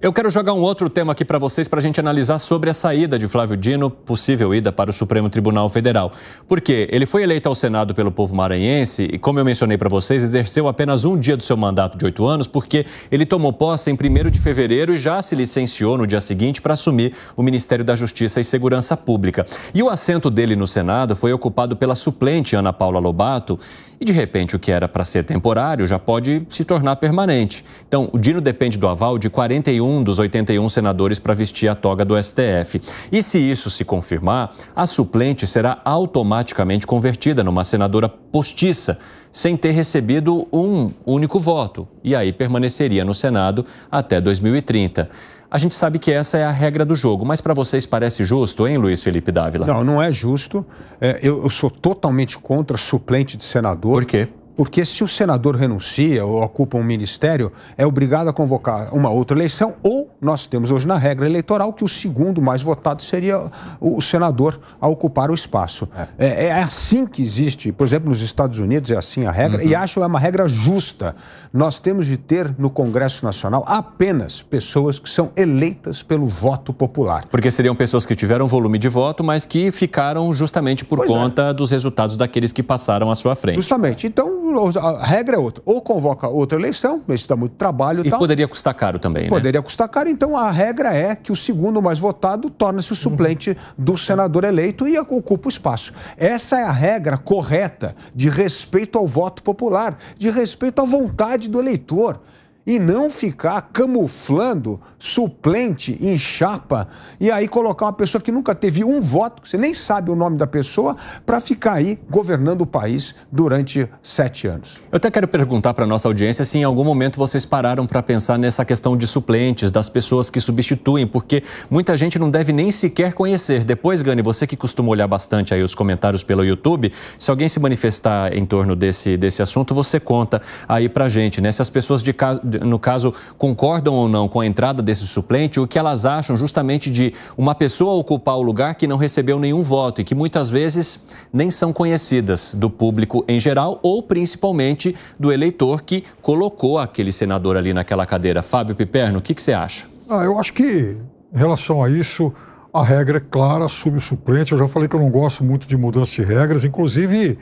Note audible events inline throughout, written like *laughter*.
Eu quero jogar um outro tema aqui para vocês para a gente analisar sobre a saída de Flávio Dino, possível ida para o Supremo Tribunal Federal. Porque ele foi eleito ao Senado pelo povo maranhense e, como eu mencionei para vocês, exerceu apenas um dia do seu mandato de oito anos, porque ele tomou posse em 1 de fevereiro e já se licenciou no dia seguinte para assumir o Ministério da Justiça e Segurança Pública. E o assento dele no Senado foi ocupado pela suplente Ana Paula Lobato. E, de repente, o que era para ser temporário já pode se tornar permanente. Então, o Dino depende do aval de 41 dos 81 senadores para vestir a toga do STF. E se isso se confirmar, a suplente será automaticamente convertida numa senadora postiça, sem ter recebido um único voto, e aí permaneceria no Senado até 2030. A gente sabe que essa é a regra do jogo, mas para vocês parece justo, hein, Luiz Felipe Dávila? Não, não é justo. É, eu, eu sou totalmente contra suplente de senador. Por quê? Porque se o senador renuncia ou ocupa um ministério, é obrigado a convocar uma outra eleição, ou nós temos hoje na regra eleitoral que o segundo mais votado seria o senador a ocupar o espaço. É, é, é assim que existe, por exemplo, nos Estados Unidos é assim a regra, uhum. e acho é uma regra justa. Nós temos de ter no Congresso Nacional apenas pessoas que são eleitas pelo voto popular. Porque seriam pessoas que tiveram volume de voto, mas que ficaram justamente por pois é. conta é. dos resultados daqueles que passaram à sua frente. Justamente. Então, a regra é outra. Ou convoca outra eleição, mas isso dá muito trabalho e, e tal. poderia custar caro também, né? Poderia custar caro. Então, a regra é que o segundo mais votado torna-se o suplente do senador eleito e ocupa o espaço. Essa é a regra correta de respeito ao voto popular, de respeito à vontade do eleitor e não ficar camuflando suplente em chapa e aí colocar uma pessoa que nunca teve um voto, que você nem sabe o nome da pessoa, para ficar aí governando o país durante sete anos. Eu até quero perguntar para a nossa audiência se em algum momento vocês pararam para pensar nessa questão de suplentes, das pessoas que substituem, porque muita gente não deve nem sequer conhecer. Depois, Gani, você que costuma olhar bastante aí os comentários pelo YouTube, se alguém se manifestar em torno desse, desse assunto, você conta aí para gente, né? Se as pessoas de casa no caso, concordam ou não com a entrada desse suplente, o que elas acham justamente de uma pessoa ocupar o lugar que não recebeu nenhum voto e que muitas vezes nem são conhecidas do público em geral ou principalmente do eleitor que colocou aquele senador ali naquela cadeira. Fábio Piperno, o que, que você acha? Ah, eu acho que, em relação a isso, a regra é clara, assume o suplente. Eu já falei que eu não gosto muito de mudança de regras, inclusive.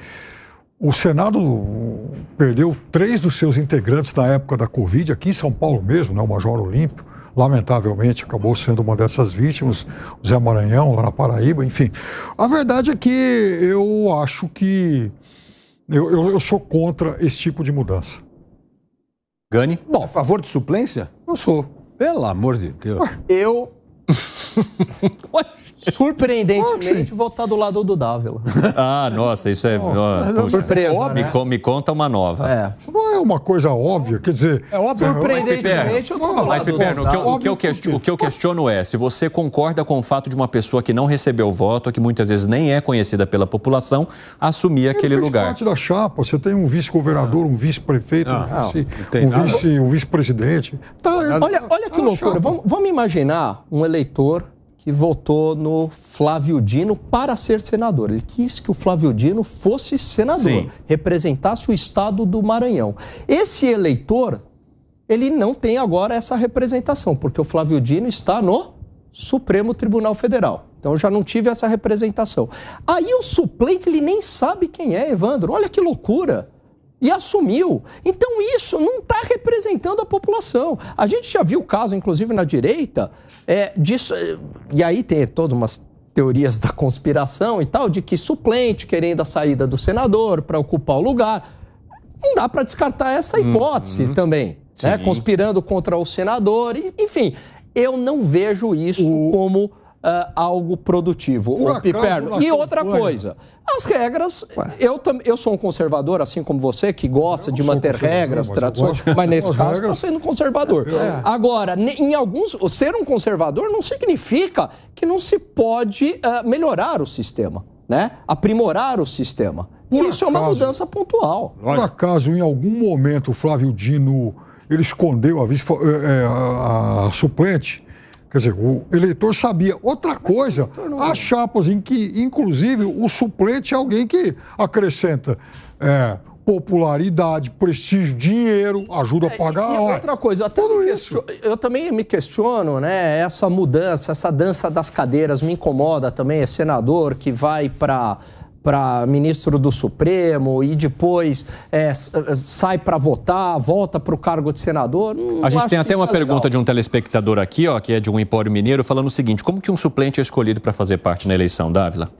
O Senado perdeu três dos seus integrantes na época da Covid, aqui em São Paulo mesmo, né, o Major Olímpio, lamentavelmente acabou sendo uma dessas vítimas, o Zé Maranhão, lá na Paraíba, enfim. A verdade é que eu acho que eu, eu, eu sou contra esse tipo de mudança. Gani? Bom, a favor de suplência? Eu sou. Pelo amor de Deus. Eu *laughs* Surpreendentemente, votar do lado do Dávila. *laughs* Ah, nossa, isso é. Oh, surpresa, né? me, me, conta uma nova. É. Não é uma coisa óbvia, quer dizer. É óbvio. Surpreendentemente, eu tô do Mas, Piperno, o, que eu, o, que eu questiono, o que eu questiono é se você concorda com o fato de uma pessoa que não recebeu voto, que muitas vezes nem é conhecida pela população, assumir Ele aquele fez lugar. parte da chapa. Você tem um vice-governador, um vice-prefeito, um vice-presidente. Um vice, um vice tá, olha, olha que loucura. Vamos, vamos imaginar um eleitor que votou no Flávio Dino para ser senador. Ele quis que o Flávio Dino fosse senador, Sim. representasse o estado do Maranhão. Esse eleitor, ele não tem agora essa representação, porque o Flávio Dino está no Supremo Tribunal Federal. Então eu já não tive essa representação. Aí o suplente, ele nem sabe quem é, Evandro. Olha que loucura e assumiu. Então isso não está representando a população. A gente já viu o caso, inclusive na direita, é, disso, e aí tem todas umas teorias da conspiração e tal, de que suplente querendo a saída do senador para ocupar o lugar. Não dá para descartar essa uhum. hipótese uhum. também, né? conspirando contra o senador. Enfim, eu não vejo isso o... como uh, algo produtivo. Por o. E outra coisa, as regras, eu, eu sou um conservador, assim como você, que gosta de manter regras, tradições, mas, mas nesse caso está sendo conservador. É. Agora, em alguns, ser um conservador não significa que não se pode uh, melhorar o sistema, né? aprimorar o sistema. Por Isso acaso, é uma mudança pontual. Por acaso, em algum momento, o Flávio Dino ele escondeu a, vice, eh, eh, a, a suplente Quer dizer, o eleitor sabia. Outra coisa, há chapas em que, inclusive, o suplente é alguém que acrescenta é, popularidade, prestígio, dinheiro, ajuda a é, pagar. E, e outra coisa, eu, até questiono, eu também me questiono, né? Essa mudança, essa dança das cadeiras me incomoda também. É senador que vai para para ministro do Supremo e depois é, sai para votar, volta para o cargo de senador. a gente tem até uma é pergunta legal. de um telespectador aqui, ó, que é de um empório mineiro, falando o seguinte: como que um suplente é escolhido para fazer parte na eleição, Dávila?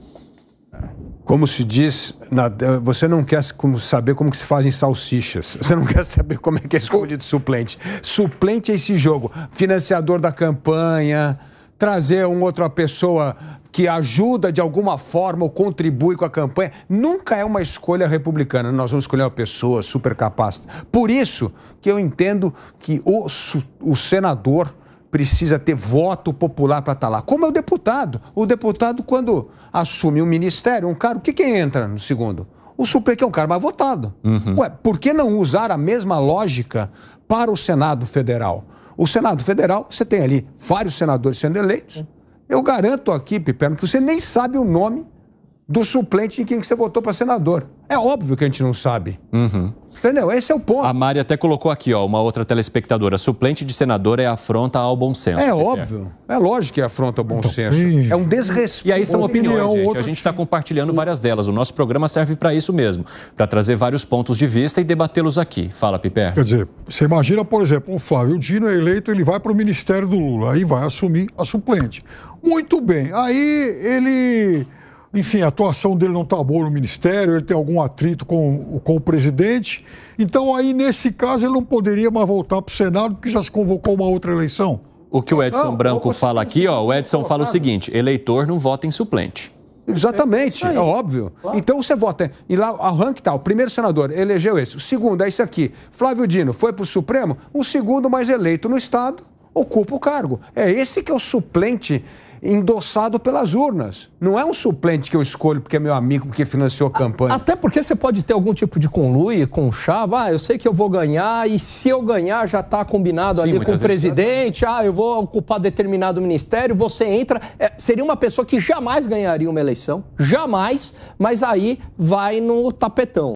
Como se diz, na, você não quer saber como que se fazem salsichas. *laughs* Você não quer saber como é que é escolhido suplente. Suplente é esse jogo. Financiador da campanha, trazer uma outra pessoa que ajuda de alguma forma ou contribui com a campanha. Nunca é uma escolha republicana. Nós vamos escolher uma pessoa super capaz. Por isso que eu entendo que o, o senador precisa ter voto popular para estar tá lá. Como é o deputado. O deputado, quando assume um ministério, um cargo, o que quem entra no segundo? O Supremo, que é um cara mais votado. Uhum. Ué, por que não usar a mesma lógica para o Senado Federal? O Senado Federal, você tem ali vários senadores sendo eleitos. Eu garanto aqui, Piperno, que você nem sabe o nome do suplente em quem que você votou para senador. É óbvio que a gente não sabe. Uhum. Entendeu? Esse é o ponto. A Mari até colocou aqui, ó, uma outra telespectadora. Suplente de senador é afronta ao bom senso. É óbvio. É lógico que é afronta ao bom então, senso. É um desrespeito. E aí são opiniões, gente. A gente está compartilhando várias delas. O nosso programa serve para isso mesmo. Para trazer vários pontos de vista e debatê-los aqui. Fala, Piper. Quer dizer, você imagina, por exemplo, o Flávio Dino é eleito, ele vai para o Ministério do Lula. Aí vai assumir a suplente. Muito bem. Aí ele enfim, a atuação dele não está boa no ministério, ele tem algum atrito com, com o presidente. Então, aí, nesse caso, ele não poderia mais voltar para o Senado, porque já se convocou uma outra eleição. O que o Edson não, Branco fala aqui, ó, o Edson fala o seguinte: eleitor não vota em suplente. Exatamente, é, é óbvio. Claro. Então você vota. E lá, a rank tá, o primeiro senador elegeu esse. O segundo é esse aqui. Flávio Dino foi para o Supremo, o segundo mais eleito no Estado ocupa o cargo. É esse que é o suplente endossado pelas urnas. Não é um suplente que eu escolho porque é meu amigo, porque financiou a campanha. Até porque você pode ter algum tipo de conluio com chave. Ah, eu sei que eu vou ganhar e se eu ganhar já está combinado Sim, ali com o presidente. Ah, eu vou ocupar determinado ministério. Você entra. É, seria uma pessoa que jamais ganharia uma eleição. Jamais. Mas aí vai no tapetão.